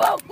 whoa.